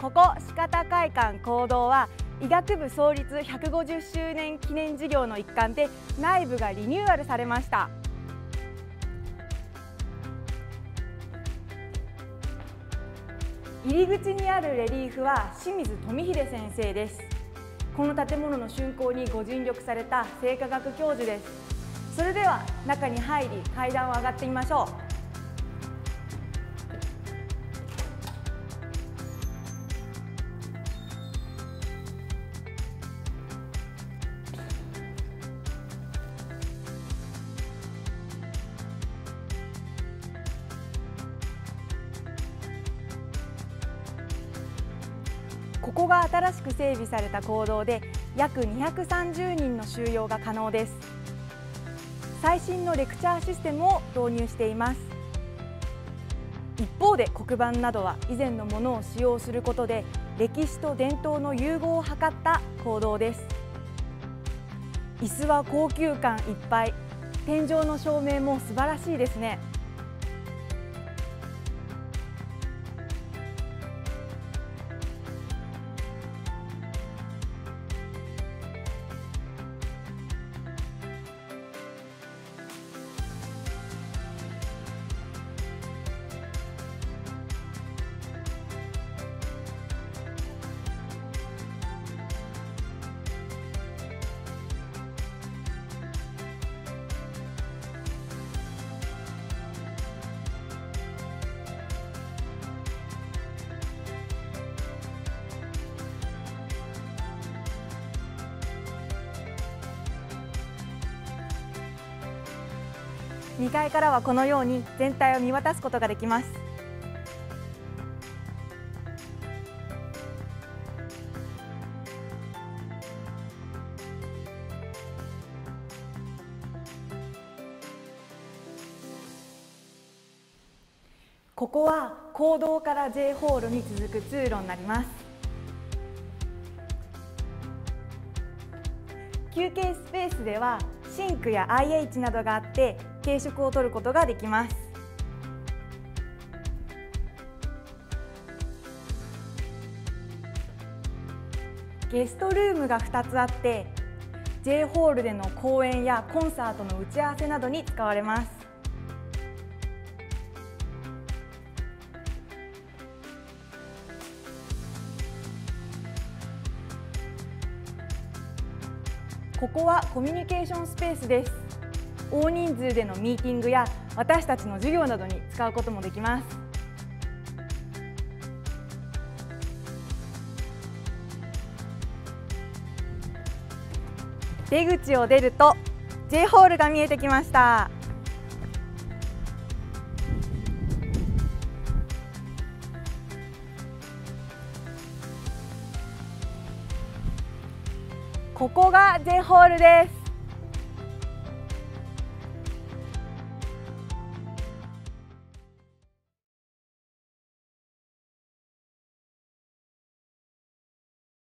ここ歯科会館講堂は医学部創立150周年記念事業の一環で内部がリニューアルされました。入り口にあるレリーフは清水富秀先生です。この建物の竣工にご尽力された生化学教授です。それでは中に入り階段を上がってみましょう。ここが新しく整備された講堂で約230人の収容が可能です。最新のレクチャーシステムを導入しています。一方で黒板などは以前のものを使用することで歴史と伝統の融合を図った講堂です。椅子は高級感いっぱい。天井の照明も素晴らしいですね。2階からはこのように全体を見渡すことができます。ここは講堂から J ホールに続く通路になります。休憩スペースではシンクや IH などがあって軽食を取ることができます。ゲストルームが2つあって J ホールでの公演やコンサートの打ち合わせなどに使われます。ここはコミュニケーションスペースです。大人数でのミーティングや私たちの授業などに使うこともできます。出口を出ると J ホールが見えてきました。ここが J ホールです。